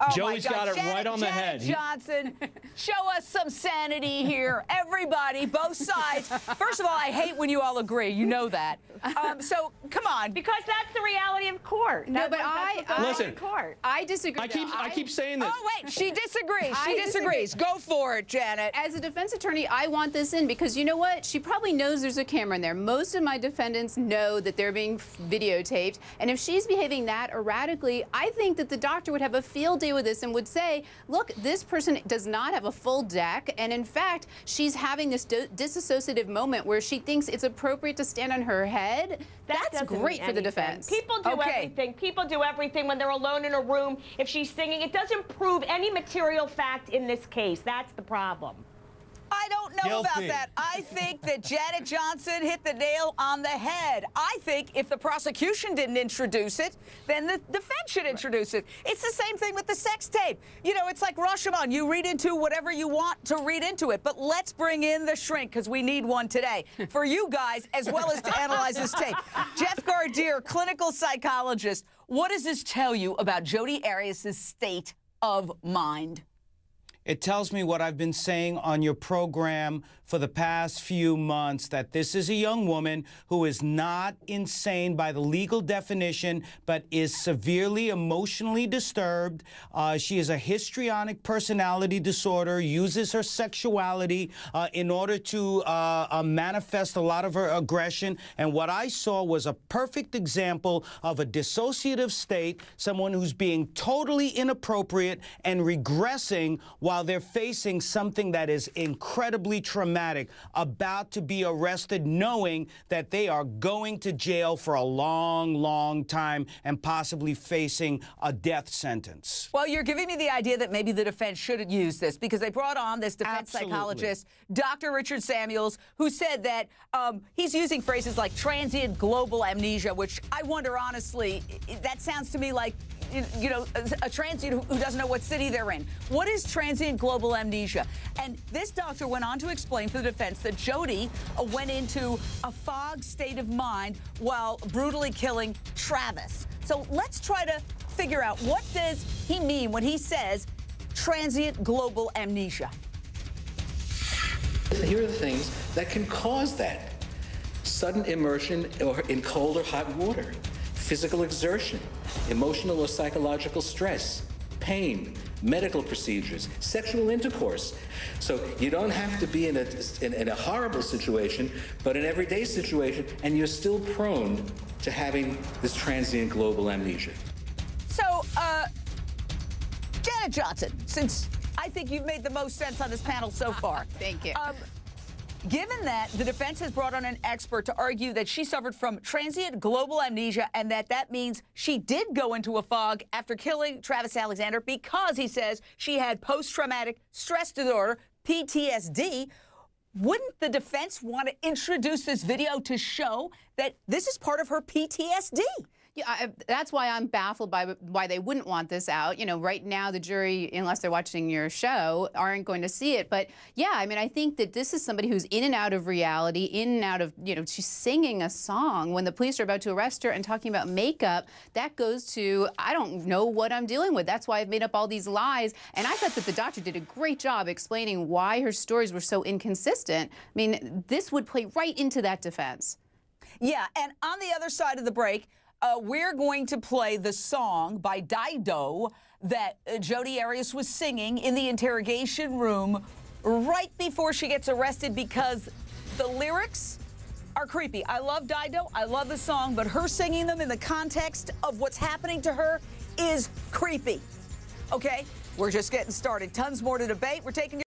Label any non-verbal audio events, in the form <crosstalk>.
Oh Joey's my God. got it Janet, right on the Janet head. Johnson, show us some sanity here. Everybody, both sides. First of all, I hate when you all agree. You know that. Um, so come on. Because that's the reality of court. No, That- but I- I- Listen. court. I disagree. I keep though. I keep saying this. Oh wait, she disagrees. She I disagrees. disagree. Go for it, Janet. As a defense attorney, I want this in because you know what? She probably knows there's a camera in there. Most of my defendants know that they're being videotaped. And if she's behaving that erratically, I think that the doctor would have a field day with this and would say, look, this person does not have a full deck. And in fact, she's having this disassociative moment where she thinks it's appropriate to stand on her head. That That's great for the defense. People do Okay. everything. People do everything when they're alone in a room. If she's singing, it doesn't prove any material fact in this case. That's the problem. I don't know about that. I think that Janet Johnson hit the nail on the head. I think if the prosecution didn't introduce it, then the defense should introduce it. It's the same thing with the sex tape. You know, it's like Rashomon. You read into whatever you want to read into it. But let's bring in the shrink because we need one today <laughs> for you guys as well as to analyze this tape. <laughs> Jeff Gardere, clinical psychologist. What does this tell you about Jodi Arias' state of mind? It tells me what I've been saying on your program for the past few months that this is a young woman who is not insane by the legal definition, but is severely emotionally disturbed. Uh, she is a histrionic personality disorder, uses her sexuality uh, in order to uh, uh, manifest a lot of her aggression. And what I saw was a perfect example of a dissociative state, someone who's being totally inappropriate and regressing while they're facing something that is incredibly traumatic, about to be arrested, knowing that they are going to jail for a long, long time and possibly facing a death sentence. Well, you're giving me the idea that maybe the defense should use this because they brought on this defense Absolutely. psychologist, Dr. Richard Samuels, who said that um, he's using phrases like transient global amnesia, which I wonder honestly, that sounds to me like. You- know, a- transient who- who doesn't know what city they're in. What is transient global amnesia? And this doctor went on to explain for the defense that Jodi uh, went into a fog state of mind while brutally killing Travis. So let's try to figure out what does he mean when he says transient global amnesia. Here are the things that can cause that sudden immersion or in cold or hot water, physical exertion, emotional or psychological stress, pain, medical procedures, sexual intercourse. So you don't have to be in a, in, in a horrible situation, but an everyday situation, and you're still prone to having this transient global amnesia. So, uh, Janet Johnson, since I think you've made the most sense on this panel so far. Thank you. Um, Given that the defense has brought on an expert to argue that she suffered from transient global amnesia and that that means she did go into a fog after killing Travis Alexander because he says she had post traumatic stress disorder, PTSD, wouldn't the defense want to introduce this video to show that this is part of her PTSD? I, that's why I'm baffled by why they wouldn't want this out. You know, right now the jury, unless they're watching your show, aren't going to see it. But yeah, I mean, I think that this is somebody who's in and out of reality, in and out of, you know, she's singing a song when the police are about to arrest her and talking about makeup. That goes to I don't know what I'm dealing with. That's why I've made up all these lies. And I thought that the doctor did a great job explaining why her stories were so inconsistent. I mean, this would play right into that defense. Yeah, and on the other side of the break, uh, we're going to play the song by Dido that uh, Jodi Arias was singing in the interrogation room right before she gets arrested because the lyrics are creepy. I love Dido, I love the song, but her singing them in the context of what's happening to her is creepy. Okay, we're just getting started. Tons more to debate. We're taking